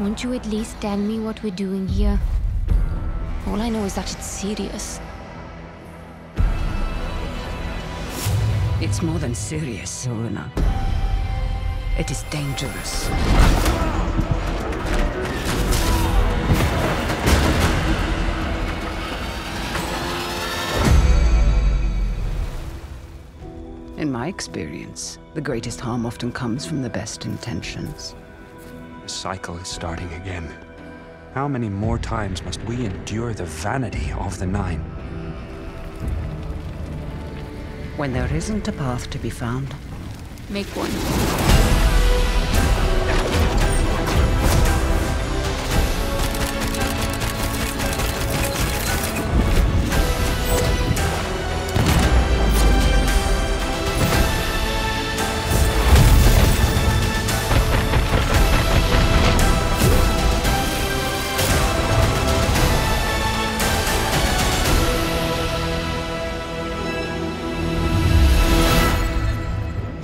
Won't you at least tell me what we're doing here? All I know is that it's serious. It's more than serious, Haroona. It is dangerous. In my experience, the greatest harm often comes from the best intentions. The cycle is starting again. How many more times must we endure the vanity of the Nine? When there isn't a path to be found, Make one.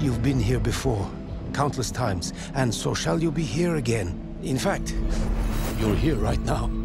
You've been here before, countless times, and so shall you be here again. In fact, you're here right now.